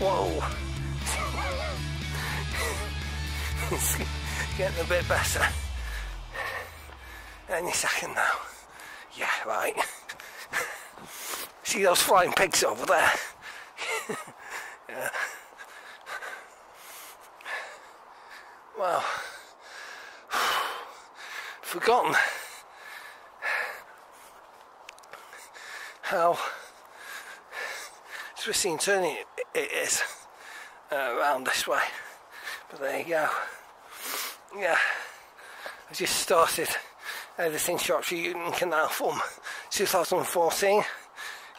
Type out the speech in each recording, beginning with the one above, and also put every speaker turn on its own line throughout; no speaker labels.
Whoa. it's getting a bit better. Any second now. Yeah, right. See those flying pigs over there? yeah. Well, forgotten how and turning it is uh, around this way. But there you go. Yeah, I just started editing Shropshire Union Canal from 2014.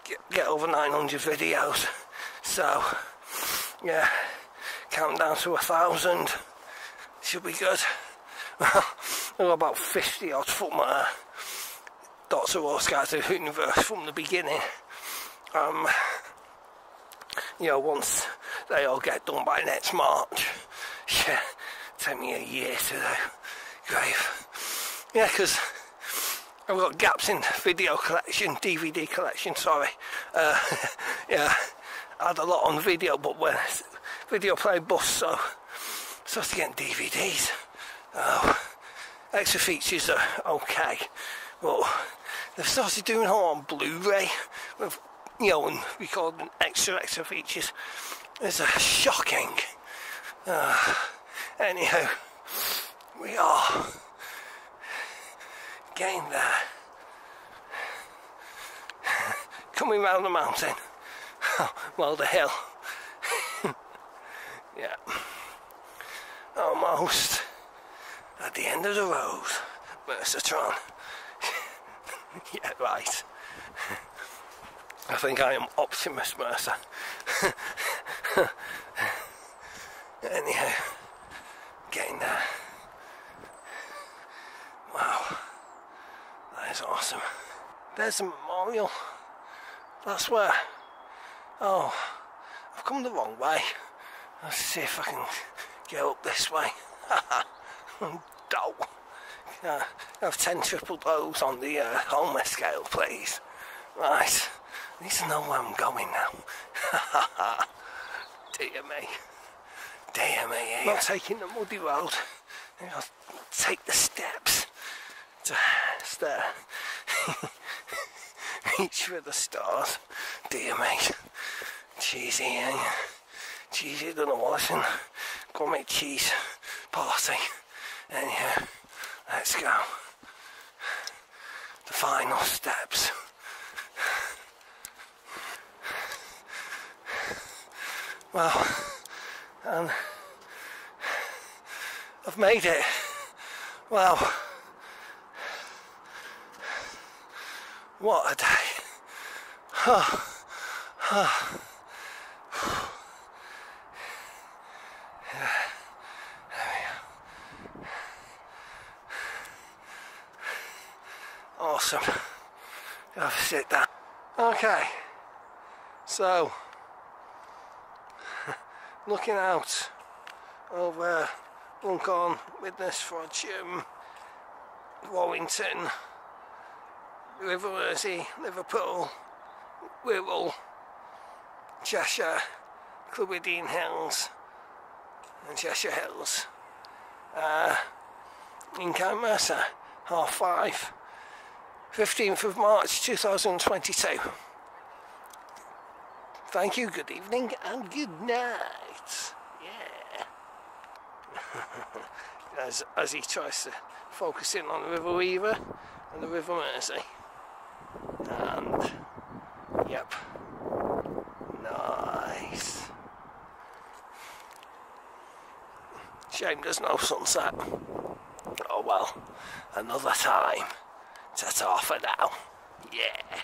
Get, get over 900 videos. So, yeah, count down to a thousand. Should be good. Well, about 50 odd from uh, Doctor Who of the Universe from the beginning. Um, you know, once they all get done by next March, yeah, take me a year to the grave. Yeah, because I've got gaps in video collection, DVD collection, sorry. Uh, yeah, I had a lot on video, but when video play bust, so started getting DVDs. Oh, extra features are okay, but they've started doing all on Blu-ray with you know, and recording extra extra features. It's a shocking. Uh, anyhow, we are getting there. Coming round the mountain. well, the hill. yeah. Almost at the end of the road. Mercertron. yeah, right. I think I am Optimus Mercer. Anyhow, getting there. Wow, that is awesome. There's a memorial. That's where. Oh, I've come the wrong way. Let's see if I can get up this way. Dope. Uh, have 10 triple O's on the uh, Homer scale, please. Right. I need to know where I'm going now. Dear me. Dear me. I'm not taking the muddy road. I'll take the steps to stare. Reach for the stars. Dear me. Cheesy, eh? Cheesy done a washing. Go make cheese party. Anyhow, let's go. The final steps. Well, and I've made it. Wow. What a day. Huh. Huh. Awesome. Have a sit down. Okay. So, looking out over Runcorn, Widnes, Frodsham, Warrington, River Mersey, Liverpool, Wirral, Cheshire, Clwydian Hills, and Cheshire Hills. Uh, Ian Mercer, half five, 15th of March 2022. Thank you, good evening, and good night. Yeah. as, as he tries to focus in on the River Weaver and the River Mersey. And, yep. Nice. Shame there's no sunset. Oh well, another time. Ta-ta for now. Yeah.